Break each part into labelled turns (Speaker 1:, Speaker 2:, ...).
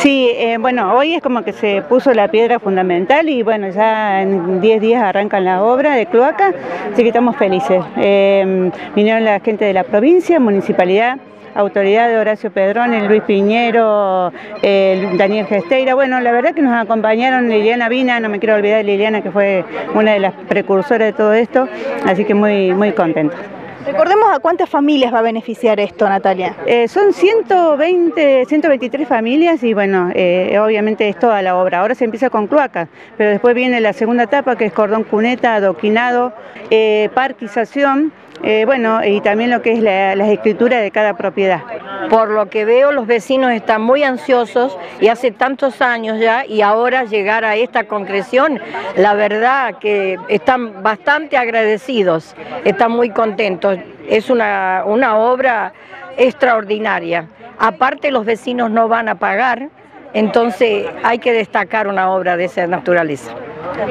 Speaker 1: Sí, eh, bueno, hoy es como que se puso la piedra fundamental y bueno, ya en 10 días arrancan la obra de cloaca, así que estamos felices. Eh, vinieron la gente de la provincia, municipalidad, autoridad de Horacio Pedrón, el Luis Piñero, el Daniel Gesteira. Bueno, la verdad que nos acompañaron Liliana Vina, no me quiero olvidar de Liliana, que fue una de las precursoras de todo esto, así que muy, muy contenta.
Speaker 2: Recordemos a cuántas familias va a beneficiar esto, Natalia.
Speaker 1: Eh, son 120, 123 familias y bueno, eh, obviamente es toda la obra. Ahora se empieza con cloacas, pero después viene la segunda etapa que es cordón cuneta, adoquinado, eh, parquización eh, bueno, y también lo que es la, escritura de cada propiedad.
Speaker 3: Por lo que veo, los vecinos están muy ansiosos y hace tantos años ya, y ahora llegar a esta concreción, la verdad que están bastante agradecidos, están muy contentos. Es una, una obra extraordinaria. Aparte, los vecinos no van a pagar, entonces hay que destacar una obra de esa naturaleza.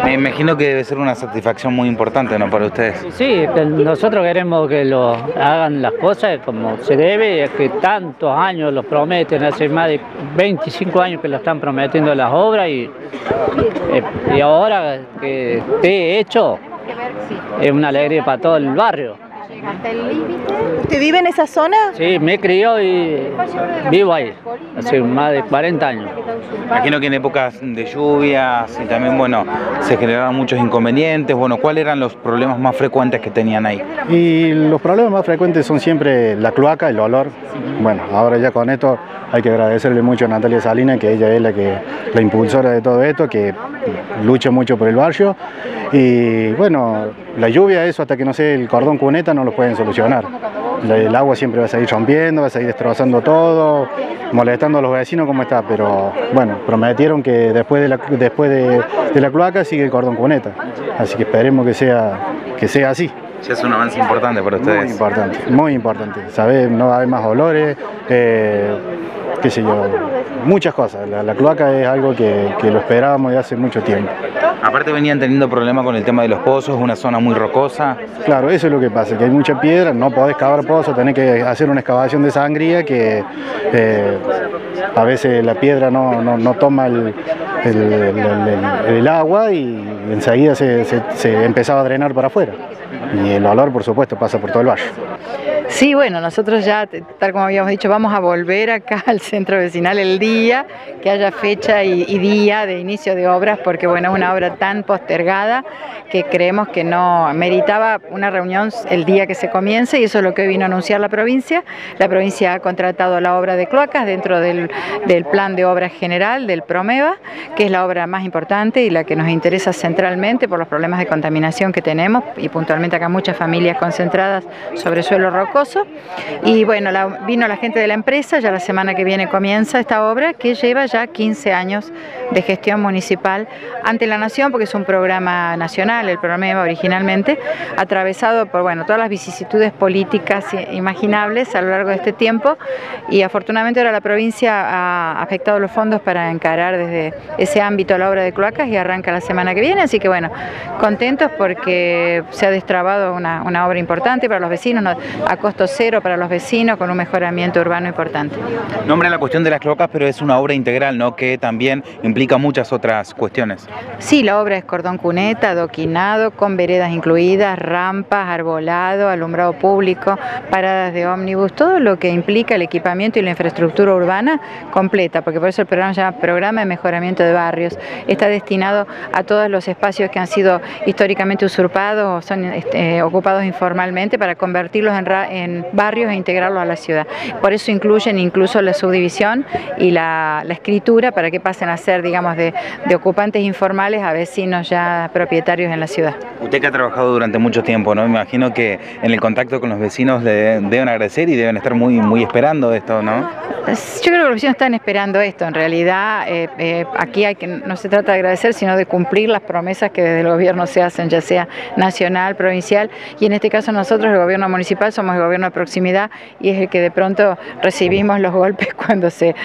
Speaker 4: Me imagino que debe ser una satisfacción muy importante ¿no? para ustedes.
Speaker 5: Sí, nosotros queremos que lo hagan las cosas como se debe, es que tantos años los prometen, hace más de 25 años que lo están prometiendo las obras y, eh, y ahora que esté hecho es una alegría para todo el barrio
Speaker 2: hasta el límite. ¿Usted vive en esa zona?
Speaker 5: Sí, me crió y vivo ahí, hace más de 40 años.
Speaker 4: Imagino que en épocas de lluvias y también, bueno, se generaban muchos inconvenientes. Bueno, ¿cuáles eran los problemas más frecuentes que tenían ahí?
Speaker 6: Y los problemas más frecuentes son siempre la cloaca, el olor. Bueno, ahora ya con esto hay que agradecerle mucho a Natalia Salinas, que ella es la, que, la impulsora de todo esto, que lucha mucho por el barrio. Y bueno, la lluvia, eso hasta que no sé el cordón cuneta no lo pueden solucionar. El agua siempre va a seguir rompiendo, va a seguir destrozando todo, molestando a los vecinos como está, pero bueno, prometieron que después de la, después de, la cloaca sigue el cordón cuneta, así que esperemos que sea, que sea así.
Speaker 4: Sí, es un avance importante para ustedes.
Speaker 6: Muy importante, muy importante. Sabes, no hay más olores, eh, qué sé yo, muchas cosas. La, cloaca es algo que, que, lo esperábamos de hace mucho tiempo.
Speaker 4: Aparte venían teniendo problemas con el tema de los pozos, una zona muy rocosa.
Speaker 6: Claro, eso es lo que pasa, que hay mucha piedra, no podés cavar pozos, tenés que hacer una excavación de sangría que eh, a veces la piedra no, no, toma el, el, agua y enseguida se, se, se empezaba a drenar para afuera. Y el olor, por supuesto, pasa por todo el valle.
Speaker 7: Sí, bueno, nosotros ya, tal como habíamos dicho, vamos a volver acá al centro vecinal el día, que haya fecha y, día de inicio de obras, porque bueno, es una obra tan postergada que creemos que no meritaba una reunión el día que se comience y eso es lo que vino a anunciar la provincia. La provincia ha contratado la obra de cloacas dentro del, del plan de obra general del PROMEVA, que es la obra más importante y la que nos interesa centralmente por los problemas de contaminación que tenemos y puntualmente acá muchas familias concentradas sobre suelo rocoso y bueno, vino la gente de la empresa, ya la semana que viene comienza esta obra que lleva ya 15 años de gestión municipal ante la nación, porque es un programa nacional, el programa originalmente, atravesado por bueno, todas las vicisitudes políticas imaginables a lo largo de este tiempo y afortunadamente ahora la provincia ha afectado los fondos para encarar desde ese ámbito la obra de cloacas y arranca la semana que viene, así que bueno, contentos porque se ha destrabado una, obra importante para los vecinos, a costo cero para los vecinos, con un mejoramiento urbano importante.
Speaker 4: Nombra la cuestión de las cloacas, pero es una obra integral, ¿no? Que también implica muchas otras cuestiones.
Speaker 7: Sí, la obra es cordón cuneta, adoquinado, con veredas incluidas, rampas, arbolado, alumbrado público, paradas de ómnibus, todo lo que implica el equipamiento y la infraestructura urbana completa, porque por eso el programa se llama Programa de Mejoramiento de Barrios. Está destinado a todos los espacios que han sido históricamente usurpados o son este, ocupados informalmente para convertirlos en, en barrios e integrarlos a la ciudad. Por eso incluyen incluso la subdivisión y la, escritura para que pasen a ser, digamos, de, ocupantes informales a vecinos ya propietarios en la ciudad.
Speaker 4: Usted que ha trabajado durante mucho tiempo, ¿no? Me imagino que en el contacto con los vecinos deben agradecer y deben estar muy, muy esperando esto, ¿no?
Speaker 7: Yo creo que los vecinos están esperando esto. En realidad, eh, eh, aquí hay que, no se trata de agradecer, sino de cumplir las promesas que desde el gobierno se hacen, ya sea nacional, provincial, y en este caso nosotros, el gobierno municipal, somos el gobierno de proximidad y es el que de pronto recibimos los golpes cuando se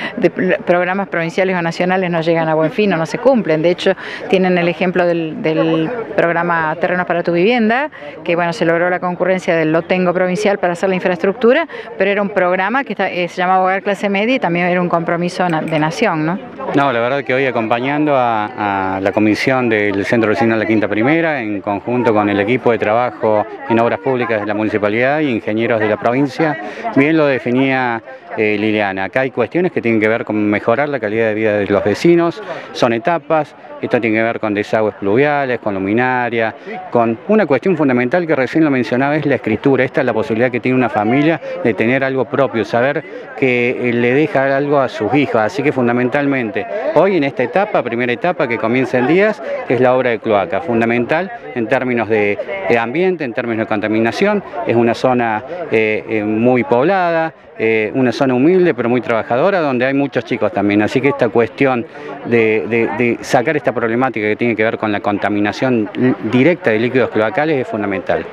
Speaker 7: programas provinciales o nacionales no llegan a buen fin o no se cumplen. De hecho, tienen el ejemplo del, programa Terrenos para tu Vivienda, que bueno, se logró la concurrencia del Lo Tengo provincial para hacer la infraestructura, pero era un programa que eh, se llamaba Hogar Clase media y también era un compromiso de nación, ¿no?
Speaker 8: No, la verdad que hoy acompañando a, la comisión del Centro Vecinal La Quinta Primera, en conjunto con el equipo de trabajo en obras públicas de la municipalidad y ingenieros de la provincia, bien lo definía eh, Liliana. Acá hay cuestiones que tienen que ver con mejorar la calidad de vida de los vecinos, son etapas, esto tiene que ver con desagües pluviales, con luminaria, con una cuestión fundamental que recién lo mencionaba es la escritura. Esta es la posibilidad que tiene una familia de tener algo propio, saber que eh, le deja algo a sus hijos. Así que fundamentalmente, hoy en esta etapa, primera etapa que comienza en días, es la obra de cloaca, fundamental en términos de, ambiente, en términos de contaminación. Es una zona eh, eh, muy poblada, una zona humilde pero muy trabajadora, donde hay muchos chicos también. Así que esta cuestión de sacar esta problemática que tiene que ver con la contaminación directa de líquidos cloacales es fundamental.